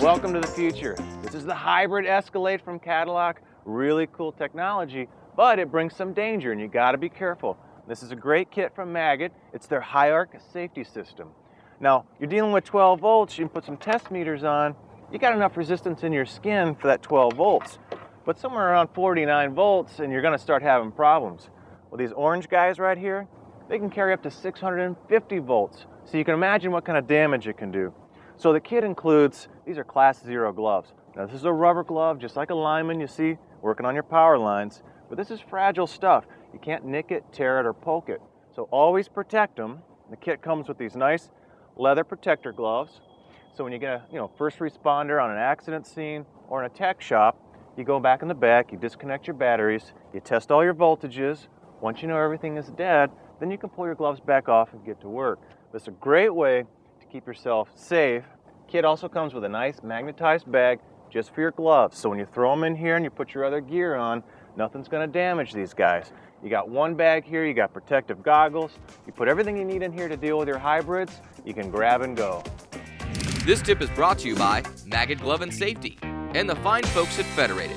Welcome to the future. This is the hybrid Escalade from Cadillac. Really cool technology, but it brings some danger and you gotta be careful. This is a great kit from Magid. It's their HyArc safety system. Now, you're dealing with 12 volts, you can put some test meters on, you got enough resistance in your skin for that 12 volts. But somewhere around 49 volts and you're gonna start having problems. Well, these orange guys right here, they can carry up to 650 volts. So you can imagine what kind of damage it can do. So the kit includes, these are class zero gloves. Now this is a rubber glove, just like a lineman you see working on your power lines, but this is fragile stuff. You can't nick it, tear it, or poke it. So always protect them. The kit comes with these nice leather protector gloves. So when you get a you know, first responder on an accident scene or in a tech shop, you go back in the back, you disconnect your batteries, you test all your voltages. Once you know everything is dead, then you can pull your gloves back off and get to work. It's a great way to keep yourself safe. Kit also comes with a nice magnetized bag just for your gloves. So when you throw them in here and you put your other gear on, nothing's gonna damage these guys. You got one bag here, you got protective goggles, you put everything you need in here to deal with your hybrids, you can grab and go. This tip is brought to you by Magid Glove and Safety and the fine folks at Federated.